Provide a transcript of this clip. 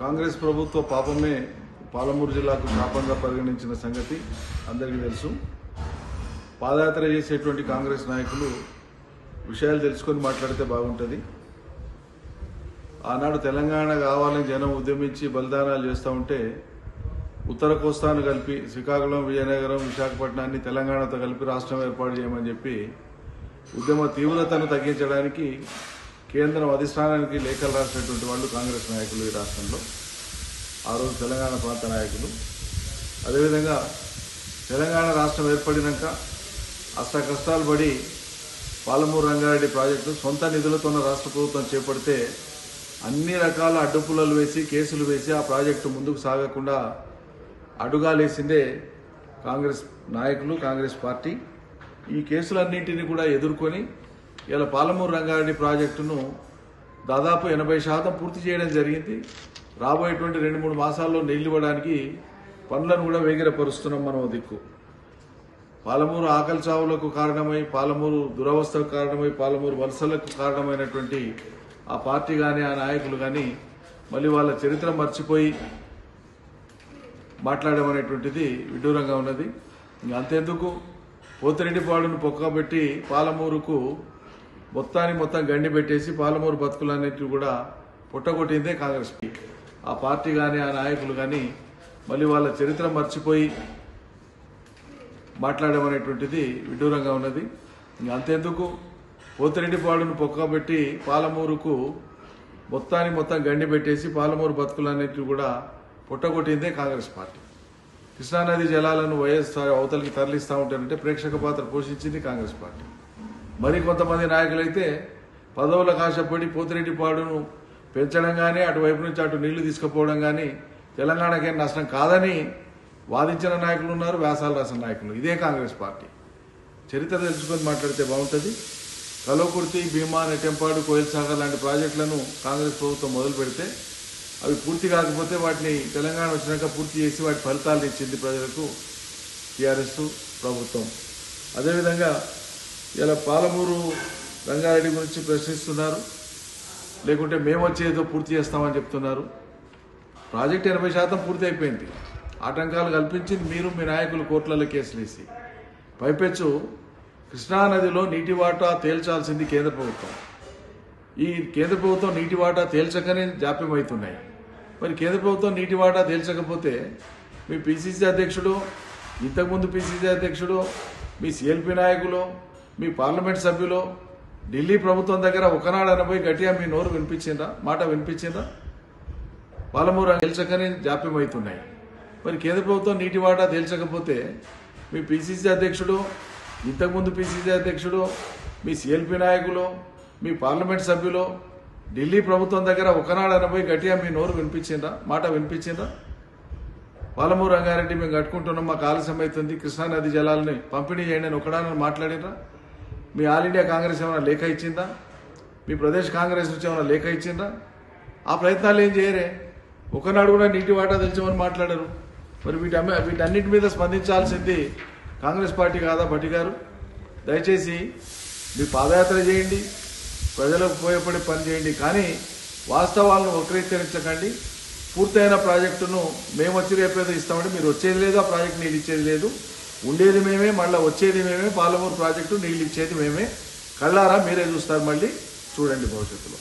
కాంగ్రెస్ ప్రభుత్వ పాపమే పాలమూరు జిల్లాకు శాపంగా పరిగణించిన సంగతి అందరికీ తెలుసు. పాదయాత్ర చేసేటువంటి కాంగ్రెస్ నాయకులు విషయాలు తెలుసుకొని మాట్లాడితే బాగుంటుంది. ఆనాడు తెలంగాణ కావాలని జనం ఉద్యమించి బలిదానాలు చేస్తూ ఉంటే ఉత్తర కోస్తాను కలిపి శ్రీకాకుళం విజయనగరం విశాఖపట్నాన్ని తెలంగాణతో కలిపి రాష్ట్రం ఏర్పాటు చేయమని చెప్పి ఉద్యమ తీవ్రతను తగ్గించడానికి కేంద్రం అధిష్టానానికి లేఖలు రాసినటువంటి వాళ్ళు కాంగ్రెస్ నాయకులు ఈ రాష్ట్రంలో. ఆ రోజు తెలంగాణ ప్రాంత నాయకులు. అదేవిధంగా తెలంగాణ రాష్ట్రం ఏర్పడినాక అష్ట కష్టాలు పడి పాలమూరు రంగారెడ్డి ప్రాజెక్టు సొంత నిధులతో రాష్ట్ర ప్రభుత్వం చేపడితే అన్ని రకాల అడ్డుపుల్లలు వేసి కేసులు వేసి ఆ ప్రాజెక్టు ముందుకు సాగకుండా అడుగాలేసిందే కాంగ్రెస్ నాయకులు కాంగ్రెస్ పార్టీ. ఈ కేసులన్నింటినీ కూడా ఎదుర్కొని ఇలా పాలమూరు రంగారెడ్డి ప్రాజెక్టును దాదాపు ఎనభై శాతం పూర్తి చేయడం జరిగింది. రాబోయేటువంటి రెండు మూడు మాసాల్లో నీళ్ళు ఇవ్వడానికి పనులను కూడా వేగిరపరుస్తున్నాం మనం దిక్కు. పాలమూరు ఆకలి చావులకు కారణమై పాలమూరు దురవస్థకు కారణమై పాలమూరు వలసలకు కారణమైనటువంటి ఆ పార్టీ కానీ ఆ నాయకులు కానీ మళ్ళీ వాళ్ళ చరిత్ర మర్చిపోయి మాట్లాడమనేటువంటిది విడ్డూరంగా ఉన్నది. ఇంకా అంతెందుకు? పోతిరెడ్డిపాడును పొక్కబెట్టి పాలమూరుకు మొత్తాన్ని మొత్తం గండి పెట్టేసి పాలమూరు బతుకులన్నింటినీ కూడా పుట్టగొట్టిందే కాంగ్రెస్ పార్టీ. ఆ పార్టీ కానీ ఆ నాయకులు కానీ మళ్ళీ వాళ్ళ చరిత్ర మర్చిపోయి మాట్లాడమనేటువంటిది విడ్డూరంగా ఉన్నది. అంతెందుకు? పోతిరెడ్డిపాడును పొక్కబెట్టి పాలమూరుకు మొత్తాన్ని మొత్తం గండి పెట్టేసి పాలమూరు బతుకులన్నింటినీ కూడా పుట్టగొట్టిందే కాంగ్రెస్ పార్టీ. కృష్ణానది జలాలను వైఎస్ఆర్ అవతలికి తరలిస్తూ ఉంటారంటే ప్రేక్షక పాత్ర పోషించింది కాంగ్రెస్ పార్టీ. మరి కొంతమంది నాయకులైతే పదవులకు ఆశపడి పోతిరెడ్డిపాడును పెంచడం కానీ అటువైపు నుంచి అటు నీళ్ళు తీసుకుపోవడం కానీ తెలంగాణకేం నష్టం కాదని వాదించిన నాయకులు ఉన్నారు వ్యాసాలు రాసిన నాయకులు. ఇదే కాంగ్రెస్ పార్టీ. చరిత్ర తెలుసుకొని మాట్లాడితే బాగుంటుంది. కలవకుర్తి భీమా నెటెంపాడు కోయిల్ సాగర్ లాంటి ప్రాజెక్టులను కాంగ్రెస్ ప్రభుత్వం మొదలు పెడితే అవి పూర్తి కాకపోతే వాటిని తెలంగాణ వచ్చినాక పూర్తి చేసి వాటి ఫలితాలు ఇచ్చింది ప్రజలకు టీఆర్ఎస్ ప్రభుత్వం. అదేవిధంగా ఇలా పాలమూరు రంగారెడ్డి గురించి ప్రశ్నిస్తున్నారు. లేకుంటే మేము వచ్చేదో పూర్తి చేస్తామని చెప్తున్నారు. ప్రాజెక్ట్ ఎనభై శాతం పూర్తి అయిపోయింది. ఆటంకాలు కల్పించింది మీరు మీ నాయకులు కోర్టులలో కేసులు వేసి. పైపెచ్చు కృష్ణానదిలో నీటి వాటా తేల్చాల్సింది కేంద్ర ప్రభుత్వం. ఈ కేంద్ర ప్రభుత్వం నీటి వాటా తేల్చకనే జాప్యం అవుతున్నాయి మరి కేంద్ర ప్రభుత్వం నీటి వాటా తేల్చకపోతే మీ పిసిసి అధ్యక్షుడు ఇంతకుముందు పిసిసి అధ్యక్షుడు మీ సిఎల్పి నాయకులు మీ పార్లమెంట్ సభ్యులు ఢిల్లీ ప్రభుత్వం దగ్గర ఒకనాడు పోయి గట్టిగా మీ నోరు వినిపించిందా? మాట వినిపించిందా? పాలమూరు తేల్చకనే జాప్యం అవుతున్నాయి మరి కేంద్ర ప్రభుత్వం నీటి వాటా తేల్చకపోతే మీ పిసిసి అధ్యక్షుడు ఇంతకుముందు పిసిసి అధ్యక్షుడు మీ సిఎల్పి నాయకులు మీ పార్లమెంట్ సభ్యులు ఢిల్లీ ప్రభుత్వం దగ్గర ఒకనాడు పోయి గట్టిగా మీ నోరు వినిపించిందా? మాట వినిపించిందా? పాలమూరు రంగారెడ్డి మేము కట్టుకుంటున్నాం మాకు ఆలస్యం అవుతుంది కృష్ణానది జలాలని పంపిణీ చేయండి అని ఒకడానని మాట్లాడినరా మీ ఆల్ ఇండియా కాంగ్రెస్ ఏమైనా లేఖ ఇచ్చిందా? మీ ప్రదేశ్ కాంగ్రెస్ నుంచి ఏమైనా లేఖ ఇచ్చిందా? ఆ ప్రయత్నాలు ఏం చేయరే? ఒకనాడు కూడా నీటి వాటా తెలిసామని మాట్లాడరు. మరి వీటి వీటన్నిటి మీద స్పందించాల్సింది కాంగ్రెస్ పార్టీ కాదా భట్టి గారు? దయచేసి మీ పాదయాత్ర చేయండి. ప్రజలకు ఉపయోగపడే పని చేయండి. కానీ వాస్తవాలను వక్రీకరించకండి. పూర్తయిన ప్రాజెక్టును మేము వచ్చి రేపేదో ఇస్తామంటే మీరు వచ్చేది లేదు ఆ ప్రాజెక్ట్ నీళ్ళు ఇచ్చేది లేదు. ఉండేది మేమే మళ్ళీ వచ్చేది మేమే పాలమూరు ప్రాజెక్టు నీళ్ళు ఇచ్చేది మేమే. కళ్ళారా మీరే చూస్తారు మళ్ళీ. చూడండి భవిష్యత్తులో.